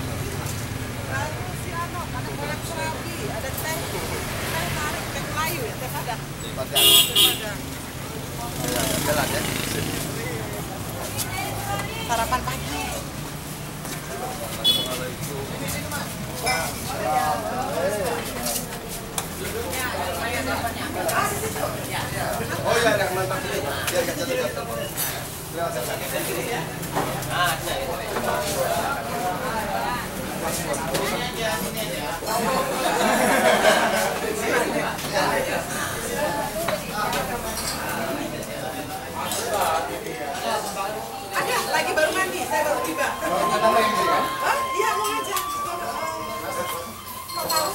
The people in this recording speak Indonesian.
Baru si Ano, ada kolak serabi, ada teh. Teh tarik, teh Melayu ya, teh padang. Padang. Teh padang. Ya, jalan ya. Sarapan pagi. Oh iya, yang mantap ini. Biar gak jatuh jatuh. Ya, Ada, lagi baru mandi, saya baru tiba. Hah? Iya, mau ngajak. Tahu?